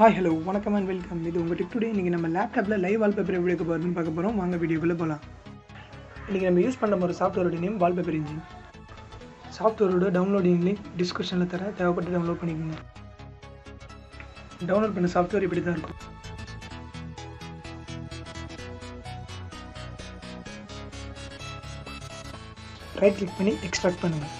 Hi hello வணக்கம் and welcome இது உங்கள் டிப் டுடே இன்றைக்கி நம்ம லேப்டாப்பில் லைவ் வால்பேப்பர் எப்படி எடுக்க போகிறதுன்னு பார்க்க போகிறோம் வாங்க வீடியோக்குள்ளே போகலாம் இன்றைக்கி நம்ம யூஸ் பண்ண ஒரு சாஃப்ட்வேரோட நேம் வால்பேப்பர் இன்ஜின் சாஃப்ட்வேரோட டவுன்லோடிங் லிங்க் டிஸ்கிரிப்ஷனில் தர தேவைப்பட்டு டவுன்லோட் பண்ணிக்கோங்க. டவுன்லோட் பண்ண சாஃப்ட்வேர் இப்படி தான் இருக்கும். ரைட் கிளிக் பண்ணி எக்ஸ்ட்ராக்ட் பண்ணுங்கள்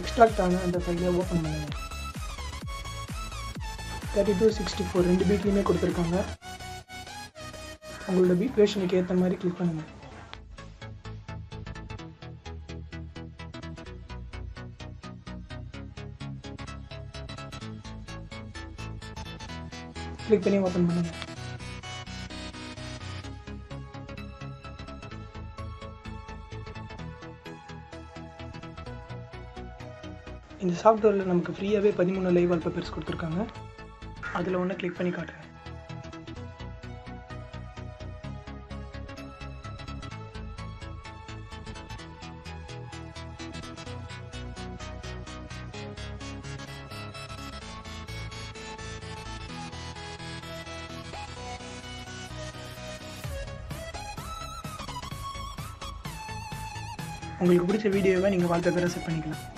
எக்ஸ்ட்ராக்ட் ஆன அந்த ஃபைலை ஓப்பன் பண்ணுங்கள் தேர்ட்டி டூ சிக்ஸ்டி ஃபோர் ரெண்டு பீட்லேயுமே கொடுத்துருக்காங்க. உங்களோட பீட் வேஷனுக்கு ஏற்ற மாதிரி கிளிக் பண்ணுங்கள் கிளிக் பண்ணி ஓப்பன் பண்ணுங்கள் இந்த சாஃப்ட்வேரில் நமக்கு ஃப்ரீயாகவே பதிமூணு லைவ் வால்பேப்பர்ஸ் கொடுத்துருக்காங்க. அதில் ஒன்று கிளிக் பண்ணி காட்டுறேன். உங்களுக்கு பிடிச்ச வீடியோவை நீங்கள் வால்பேப்பரை செட் பண்ணிக்கலாம்.